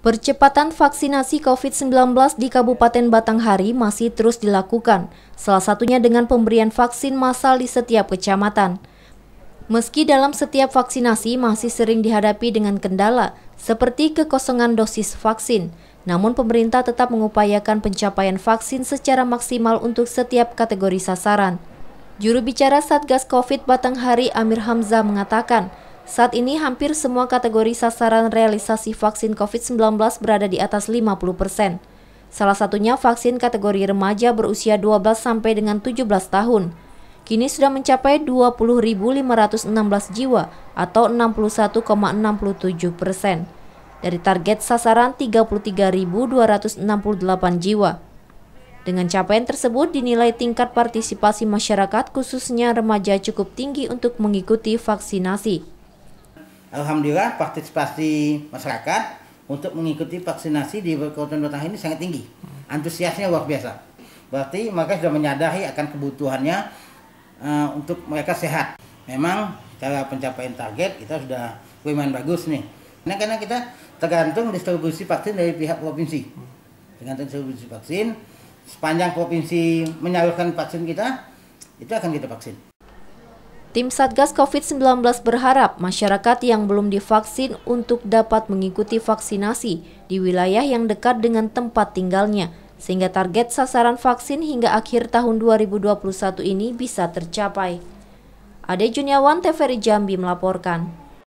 Percepatan vaksinasi COVID-19 di Kabupaten Batanghari masih terus dilakukan, salah satunya dengan pemberian vaksin massal di setiap kecamatan. Meski dalam setiap vaksinasi masih sering dihadapi dengan kendala, seperti kekosongan dosis vaksin, namun pemerintah tetap mengupayakan pencapaian vaksin secara maksimal untuk setiap kategori sasaran. Juru bicara Satgas COVID Batanghari Amir Hamzah mengatakan, saat ini hampir semua kategori sasaran realisasi vaksin COVID-19 berada di atas 50 persen. Salah satunya vaksin kategori remaja berusia 12 sampai dengan 17 tahun. Kini sudah mencapai 20.516 jiwa atau 61,67 persen dari target sasaran 33.268 jiwa. Dengan capaian tersebut dinilai tingkat partisipasi masyarakat khususnya remaja cukup tinggi untuk mengikuti vaksinasi. Alhamdulillah partisipasi masyarakat untuk mengikuti vaksinasi di Kabupaten Batanghari ini sangat tinggi. Antusiasnya luar biasa. Berarti mereka sudah menyadari akan kebutuhannya uh, untuk mereka sehat. Memang cara pencapaian target kita sudah lumayan bagus nih. Nah, karena kita tergantung distribusi vaksin dari pihak provinsi. Dengan distribusi vaksin, sepanjang provinsi menyalurkan vaksin kita, itu akan kita vaksin. Tim Satgas COVID-19 berharap masyarakat yang belum divaksin untuk dapat mengikuti vaksinasi di wilayah yang dekat dengan tempat tinggalnya, sehingga target sasaran vaksin hingga akhir tahun 2021 ini bisa tercapai. Ade Juniawan, TVRI Jambi melaporkan.